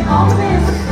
always